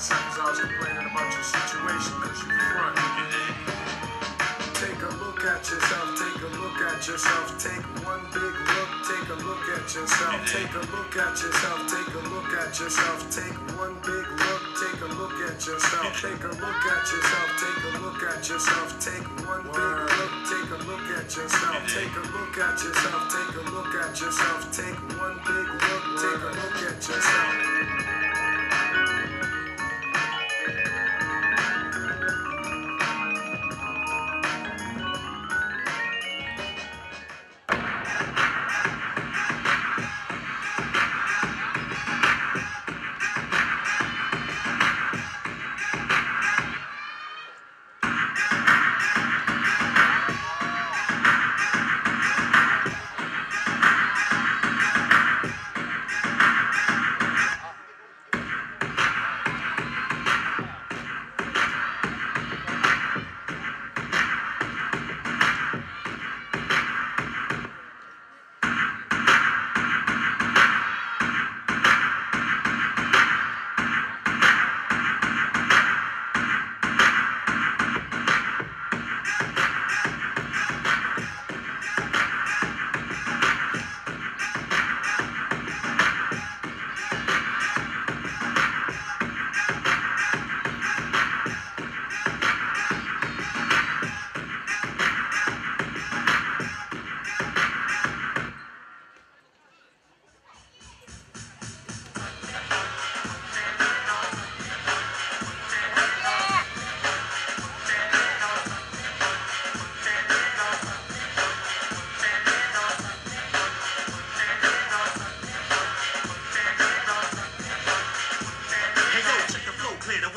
station, cause you front. Take a look at yourself, take a look at yourself, take one big look, take a look at yourself, take a look at yourself, take a look at yourself, take one big look, take a look at yourself, take a look at yourself, take a look at yourself, take one big look, take a look at yourself, take a look at yourself, take a look at yourself, take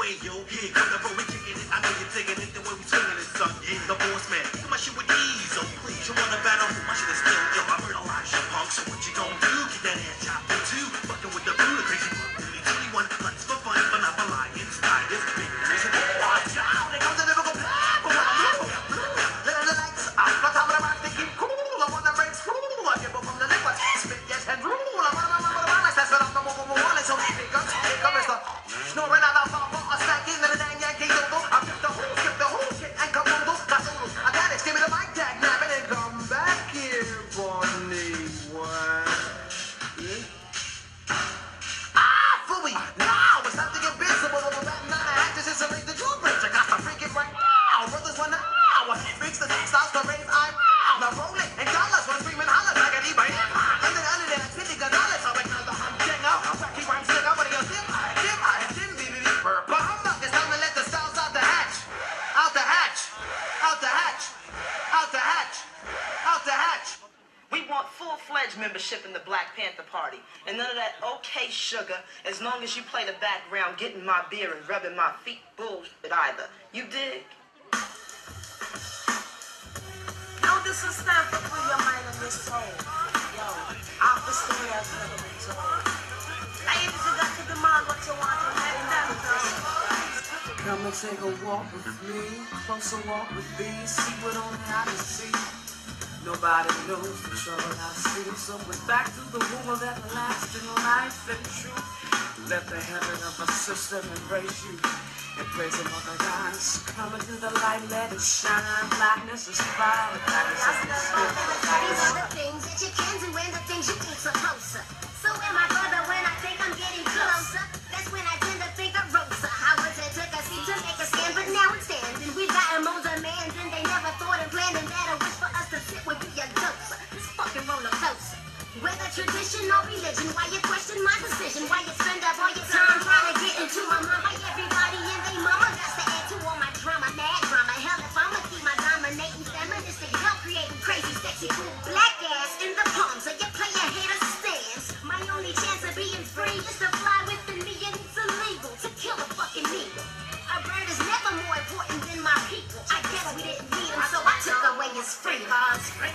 way, yo. Here come the we kicking it. I know you're digging it, full-fledged in the Black Panther Party. And none of that okay sugar, as long as you play the background, getting my beer and rubbing my feet bullshit either. You dig? No, this is time for free your mind and your soul. Yo, our story has never been told. Ladies, you got to demand what you want and let them. Come and take a walk with me, closer walk with thee, see what only I can see. Nobody knows the trouble I see, so we're back to the womb of everlasting life and truth. Let the heaven of my system embrace you and praise the mother gods. Coming to the light, let it shine. Blackness is fire, blackness is the spirit. These are the things that you can do and the things you ain't supposed to. So am I Whether tradition or religion, why you question my decision? Why you spend up all your time trying to get into my? Why everybody and they mama got to add to all my drama, mad drama. Hell, if I'ma keep my dominating feministic, hell creating crazy, sexy, cool black ass in the palms of your player hater stance. My only chance of being free is to fly within me, and it's illegal to kill a fucking eagle. A bird is never more important than my people. I guess we didn't need him, so I took away his free. Bring your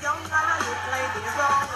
Because you're young and you play the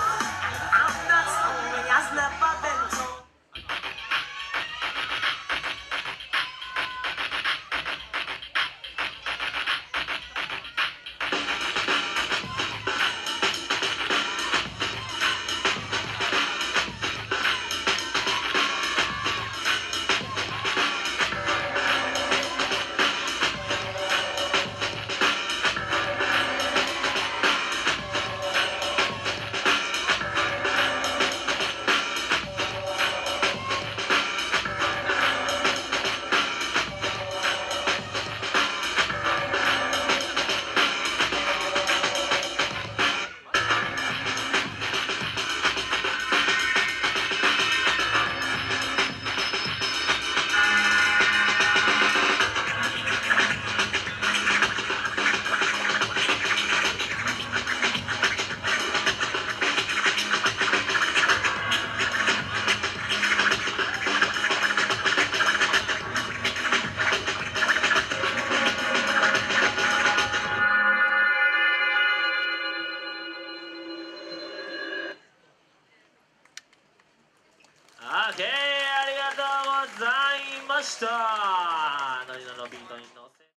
ました。のりののビートに